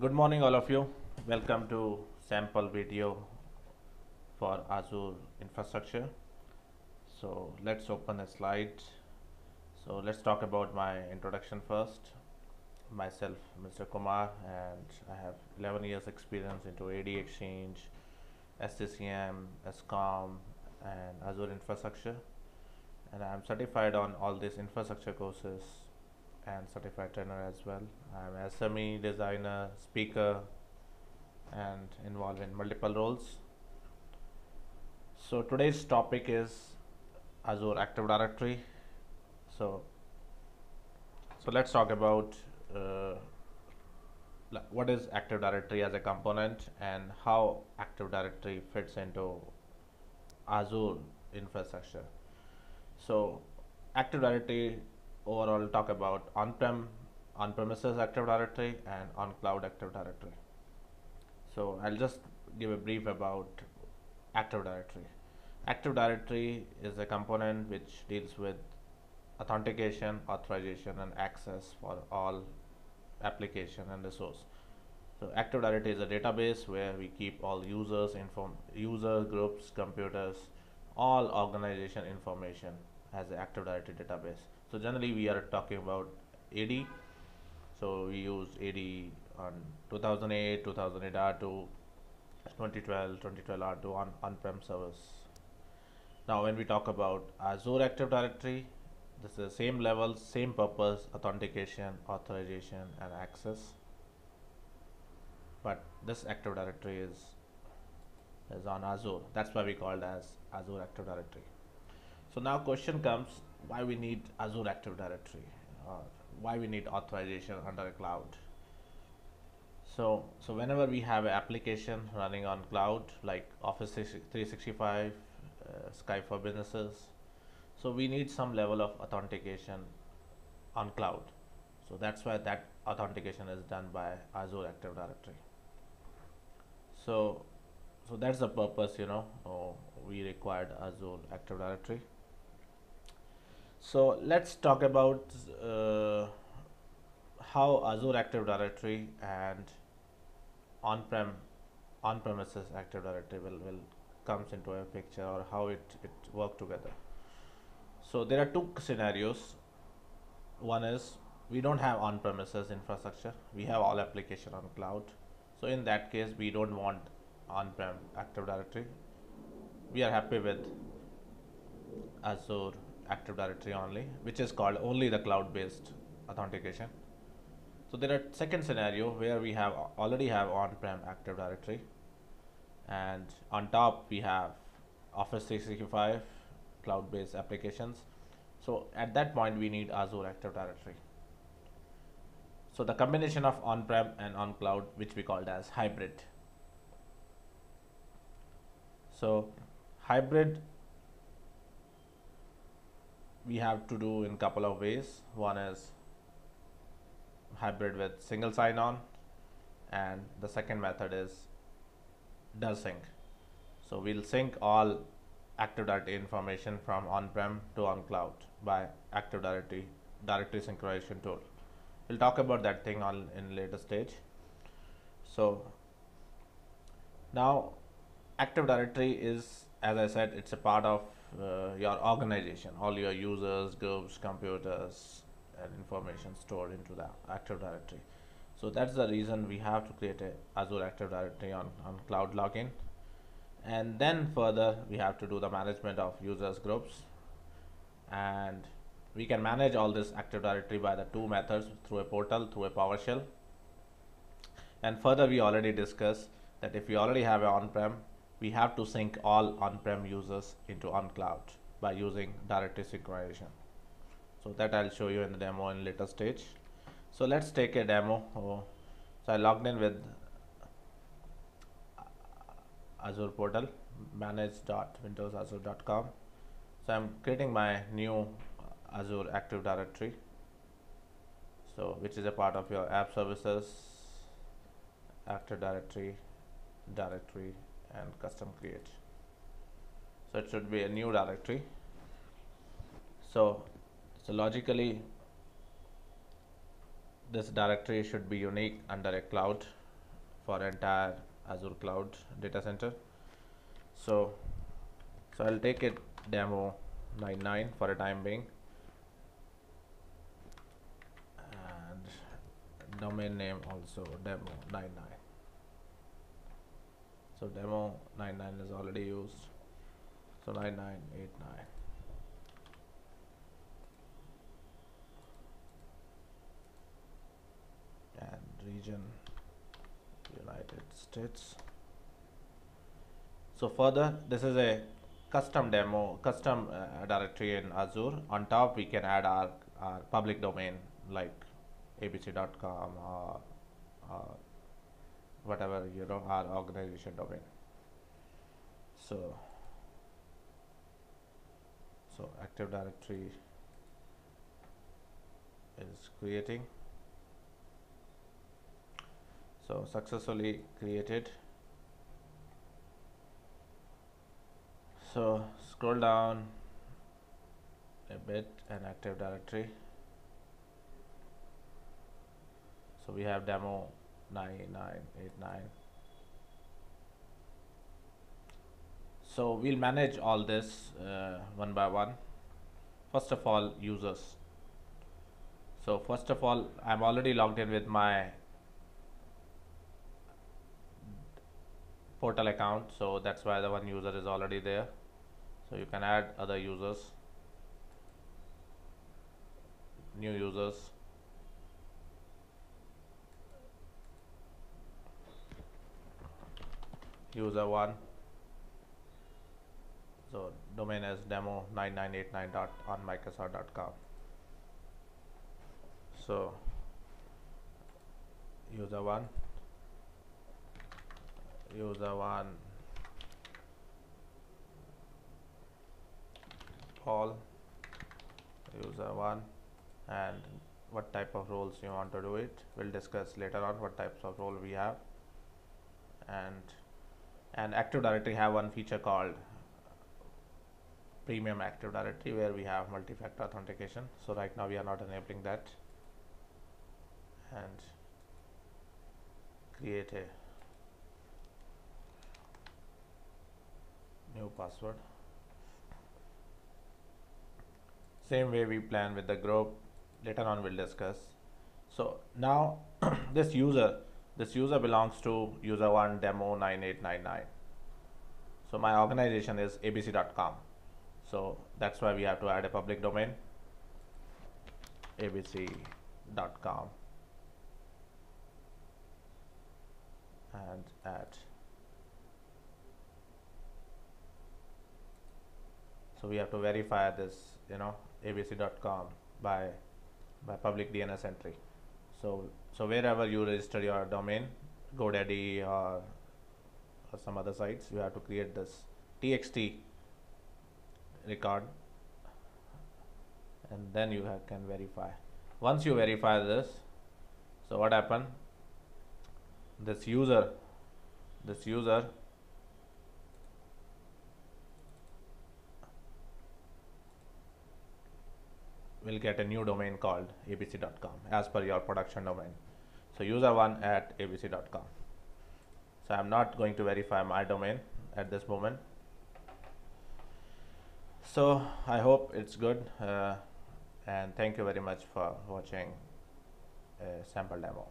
Good morning, all of you. Welcome to sample video for Azure infrastructure. So let's open a slide. So let's talk about my introduction first. Myself, Mr. Kumar, and I have 11 years experience into AD Exchange, SCCM, SCOM, and Azure infrastructure. And I'm certified on all these infrastructure courses and certified trainer as well. I'm a SME designer, speaker, and involved in multiple roles. So today's topic is Azure Active Directory. So, so let's talk about uh, what is Active Directory as a component and how Active Directory fits into Azure infrastructure. So Active Directory overall talk about on-prem, on-premises Active Directory and on-cloud Active Directory. So I'll just give a brief about Active Directory. Active Directory is a component which deals with authentication, authorization, and access for all application and resource. So Active Directory is a database where we keep all users, inform user groups, computers, all organization information as Active Directory database. So generally we are talking about AD. So we use AD on 2008, 2008 R2, 2012, 2012 R2 on on-prem servers. Now when we talk about Azure Active Directory, this is the same level, same purpose, authentication, authorization, and access. But this Active Directory is is on Azure. That's why we call it as Azure Active Directory. So now question comes, why we need Azure Active Directory? Or why we need authorization under a cloud? So, so whenever we have an application running on cloud like Office 365, uh, Skype for businesses, so we need some level of authentication on cloud. So that's why that authentication is done by Azure Active Directory. So, so that's the purpose, you know, oh, we required Azure Active Directory. So let's talk about uh, how Azure Active Directory and on-prem, on-premises Active Directory will, will comes into a picture or how it, it work together. So there are two scenarios. One is we don't have on-premises infrastructure. We have all application on cloud. So in that case, we don't want on-prem Active Directory. We are happy with Azure Active Directory only, which is called only the cloud-based authentication. So there are second scenario where we have already have on-prem Active Directory, and on top we have Office 365 cloud-based applications. So at that point we need Azure Active Directory. So the combination of on-prem and on-cloud, which we called as hybrid. So hybrid we have to do in couple of ways. One is hybrid with single sign-on, and the second method is DirSync. So we'll sync all Active Directory information from on-prem to on-cloud by Active Directory directory synchronization tool. We'll talk about that thing on in later stage. So now Active Directory is, as I said, it's a part of uh, your organization, all your users, groups, computers, and information stored into the Active Directory. So that's the reason we have to create a Azure Active Directory on, on cloud login. And then further, we have to do the management of users groups. And we can manage all this Active Directory by the two methods through a portal, through a PowerShell. And further, we already discussed that if we already have an on-prem, we have to sync all on-prem users into on-cloud by using directory synchronization. So that I'll show you in the demo in later stage. So let's take a demo. Oh, so I logged in with Azure portal manage.windowsazure.com. So I'm creating my new Azure Active Directory. So which is a part of your app services, Active Directory, directory and custom create. So it should be a new directory. So, so logically this directory should be unique under a cloud for entire Azure cloud data center so so I'll take it demo 99 for a time being and domain name also demo 99 so demo 99 is already used. So 9989 and region United States. So further this is a custom demo custom uh, directory in Azure. On top we can add our, our public domain like abc.com or, or whatever you know our organization domain. So so active directory is creating. So successfully created. So scroll down a bit and active directory. So we have demo 9989 so we'll manage all this uh, one by one. First of all users. So first of all I'm already logged in with my portal account. So that's why the one user is already there. So you can add other users new users user one. So domain is demo 9989 dot on microsoft.com so user one. User one. All. User one. And what type of roles you want to do it. We'll discuss later on what types of role we have. And and Active Directory have one feature called premium Active Directory where we have multi-factor authentication. So right now we are not enabling that and create a new password. Same way we plan with the group later on we'll discuss. So now this user this user belongs to user1 demo 9899 so my organization is abc.com so that's why we have to add a public domain abc.com and add. So we have to verify this you know abc.com by by public DNS entry so so wherever you register your domain godaddy or, or some other sites you have to create this txt record. And then you have, can verify. Once you verify this so what happened? This user this user will get a new domain called abc.com as per your production domain. So user1 at abc.com. So I'm not going to verify my domain at this moment. So I hope it's good uh, and thank you very much for watching a sample demo.